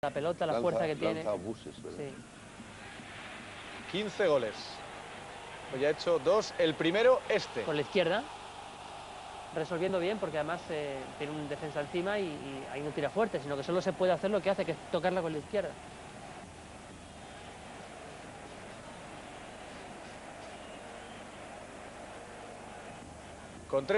la pelota, la Lanza- fuerza que tiene. buses. Sí. 15 goles. Hoy ha hecho dos. El primero, este. Con la izquierda, resolviendo bien, porque además eh, tiene un defensa encima y, y ahí no tira fuerte, sino que solo se puede hacer lo que hace, que es tocarla con la izquierda. Con tres